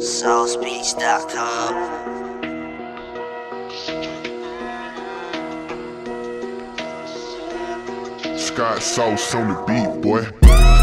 SauceBeats.com. Scott Sauce on the beat, boy.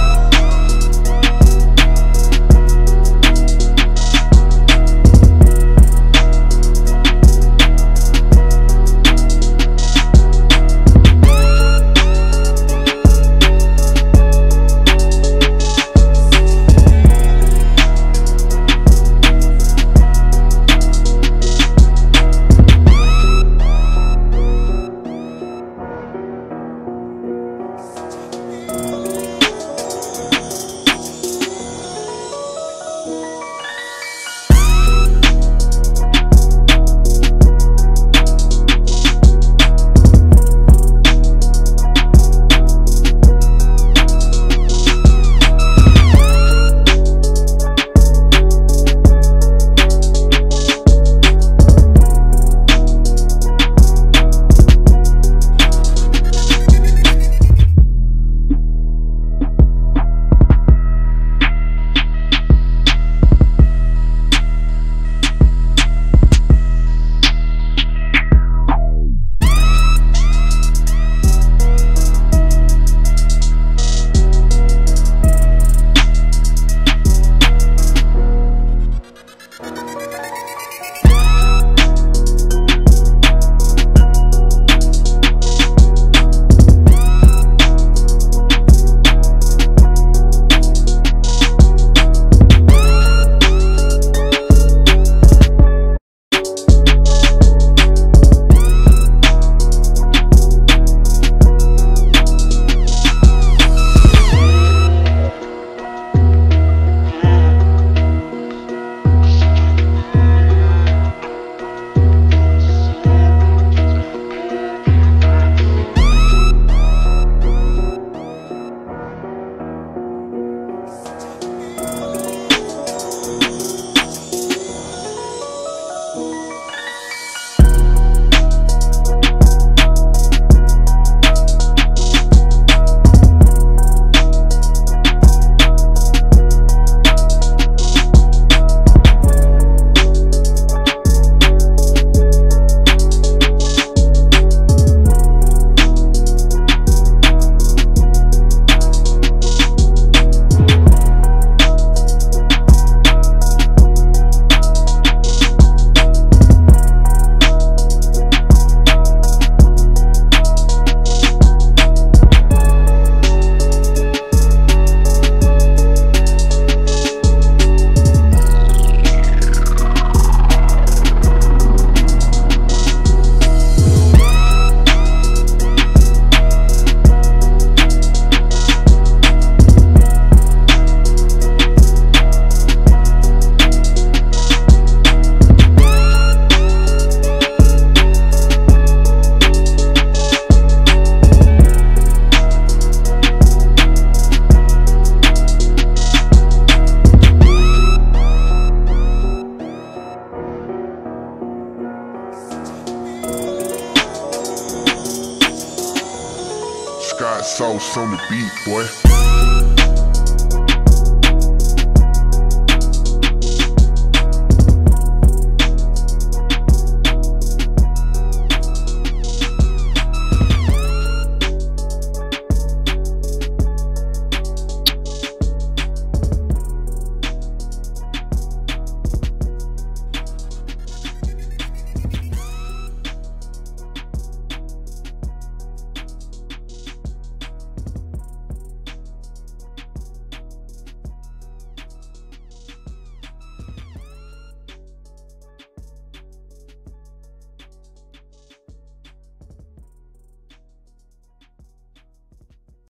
Scott Sauce on the beat, boy.